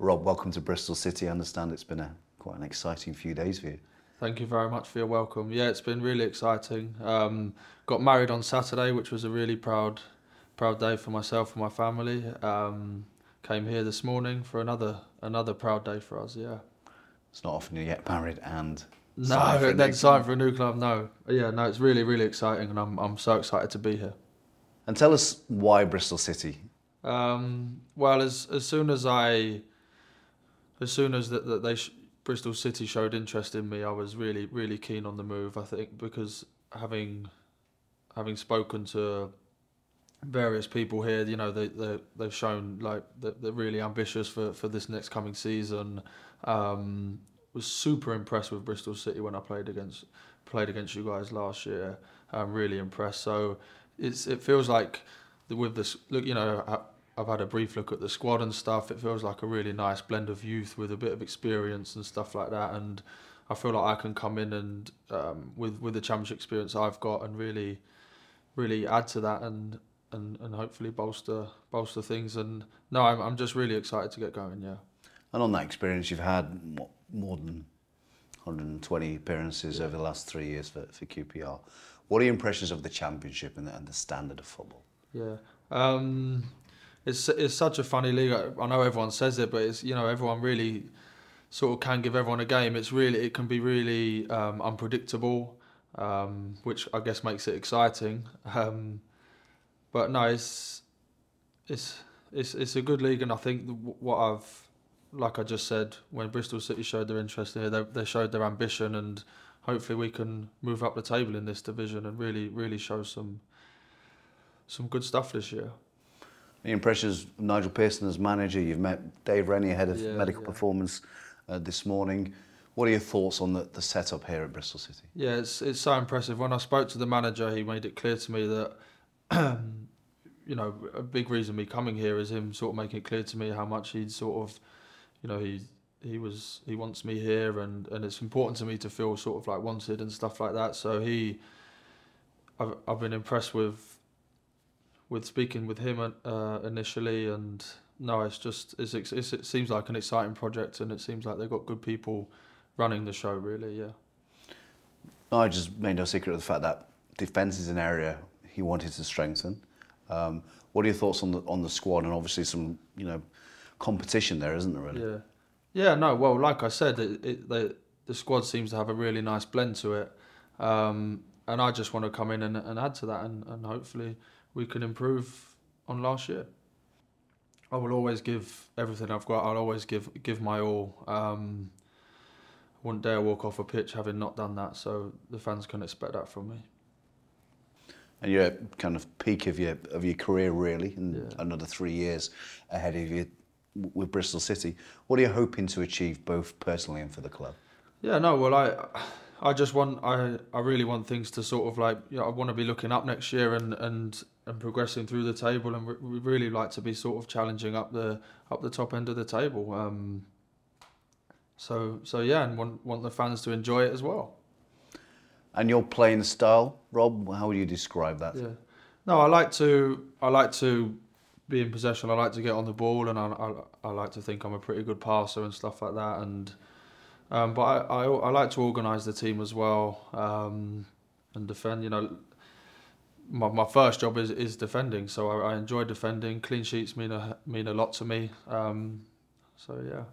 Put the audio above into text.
Rob, welcome to Bristol City. I understand it's been a quite an exciting few days for you. Thank you very much for your welcome. Yeah, it's been really exciting. Um, got married on Saturday, which was a really proud, proud day for myself and my family. Um, came here this morning for another another proud day for us. Yeah. It's not often you get married and no, then sign for a new club. No, yeah, no, it's really really exciting, and I'm I'm so excited to be here. And tell us why Bristol City. Um, well, as as soon as I, as soon as that, that they Bristol City showed interest in me, I was really really keen on the move. I think because having having spoken to various people here, you know, they, they, they've shown like that they're really ambitious for, for this next coming season. Um, was super impressed with Bristol City when I played against played against you guys last year. I'm really impressed. So it's it feels like with this look, you know, I've had a brief look at the squad and stuff. It feels like a really nice blend of youth with a bit of experience and stuff like that. And I feel like I can come in and um, with with the championship experience I've got and really, really add to that and and, and hopefully bolster bolster things. And no, I'm I'm just really excited to get going. Yeah. And on that experience, you've had what, more than 120 appearances yeah. over the last three years for, for QPR. What are your impressions of the championship and the, and the standard of football? Yeah. Um, it's it's such a funny league. I know everyone says it, but it's you know everyone really sort of can give everyone a game. It's really it can be really um, unpredictable, um, which I guess makes it exciting. Um, but no, it's it's it's it's a good league, and I think what I've like I just said, when Bristol City showed their interest here, they, they showed their ambition, and hopefully we can move up the table in this division and really really show some some good stuff this year. The impressions Nigel Pearson as manager. You've met Dave Rennie, head of yeah, medical yeah. performance, uh, this morning. What are your thoughts on the, the setup here at Bristol City? Yeah, it's it's so impressive. When I spoke to the manager, he made it clear to me that you know, a big reason me coming here is him sort of making it clear to me how much he'd sort of, you know, he he was he wants me here and and it's important to me to feel sort of like wanted and stuff like that. So he, I've I've been impressed with, with speaking with him uh, initially and no, it's just it's, it's it seems like an exciting project and it seems like they've got good people running the show really. Yeah. I just made no secret of the fact that defence is an area he wanted to strengthen. Um, what are your thoughts on the on the squad and obviously some you know competition there, isn't there really? Yeah, yeah. No, well, like I said, it, it, the the squad seems to have a really nice blend to it, um, and I just want to come in and, and add to that, and, and hopefully we can improve on last year. I will always give everything I've got. I'll always give give my all. Um, I wouldn't dare walk off a pitch having not done that, so the fans can expect that from me and you're at kind of peak of your of your career really, and yeah. another three years ahead of you with Bristol City. What are you hoping to achieve both personally and for the club? Yeah, no, well, I I just want I I really want things to sort of like you know I want to be looking up next year and and and progressing through the table, and we really like to be sort of challenging up the up the top end of the table. Um, so so yeah, and want want the fans to enjoy it as well. And your playing style, Rob, how would you describe that? Yeah. No, I like to I like to be in possession. I like to get on the ball, and I, I, I like to think I'm a pretty good passer and stuff like that. And um, but I, I, I like to organise the team as well um, and defend. You know, my, my first job is, is defending, so I, I enjoy defending. Clean sheets mean a mean a lot to me. Um, so yeah.